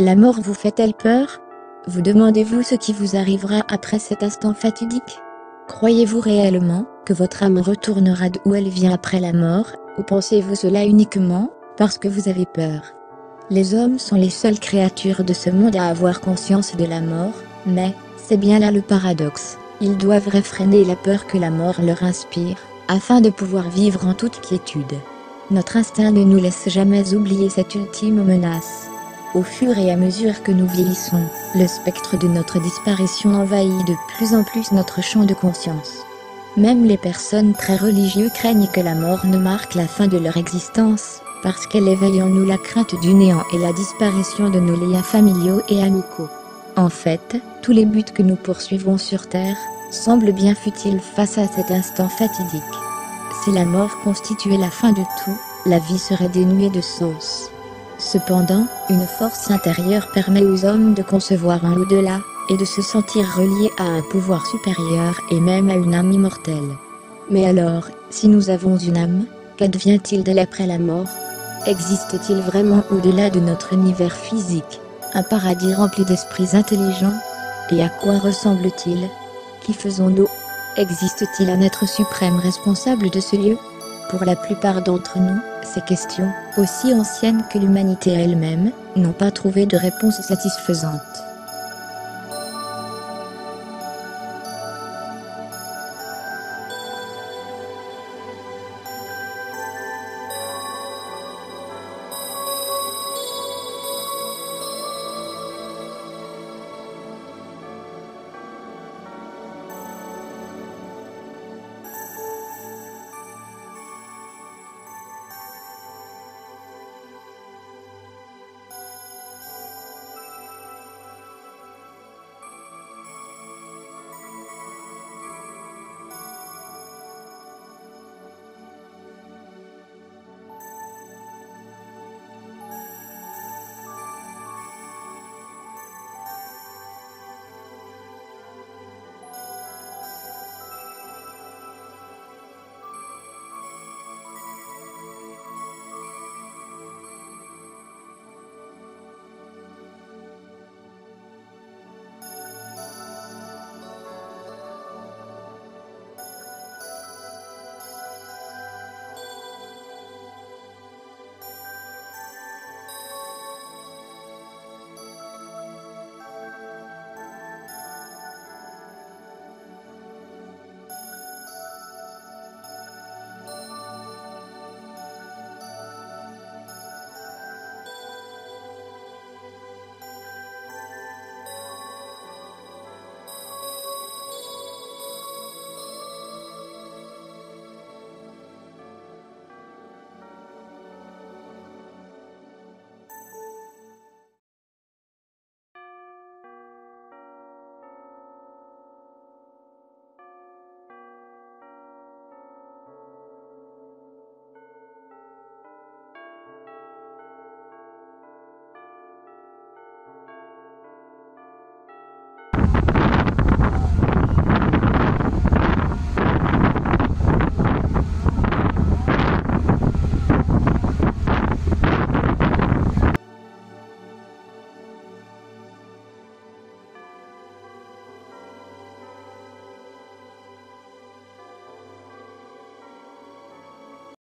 La mort vous fait-elle peur? Vous demandez-vous ce qui vous arrivera après cet instant fatidique? Croyez-vous réellement que votre âme retournera d'où elle vient après la mort, ou pensez-vous cela uniquement parce que vous avez peur? Les hommes sont les seules créatures de ce monde à avoir conscience de la mort, mais, c'est bien là le paradoxe, ils doivent réfréner la peur que la mort leur inspire, afin de pouvoir vivre en toute quiétude. Notre instinct ne nous laisse jamais oublier cette ultime menace. Au fur et à mesure que nous vieillissons, le spectre de notre disparition envahit de plus en plus notre champ de conscience. Même les personnes très religieuses craignent que la mort ne marque la fin de leur existence, parce qu'elle éveille en nous la crainte du néant et la disparition de nos liens familiaux et amicaux. En fait, tous les buts que nous poursuivons sur Terre, semblent bien futiles face à cet instant fatidique. Si la mort constituait la fin de tout, la vie serait dénuée de sens. Cependant, une force intérieure permet aux hommes de concevoir un au-delà, et de se sentir reliés à un pouvoir supérieur et même à une âme immortelle. Mais alors, si nous avons une âme, qu'advient-il d'elle après la mort? Existe-t-il vraiment au-delà de notre univers physique, un paradis rempli d'esprits intelligents? Et à quoi ressemble-t-il? Qui faisons-nous? Existe-t-il un être suprême responsable de ce lieu? Pour la plupart d'entre nous, ces questions, aussi anciennes que l'humanité elle-même, n'ont pas trouvé de réponse satisfaisante.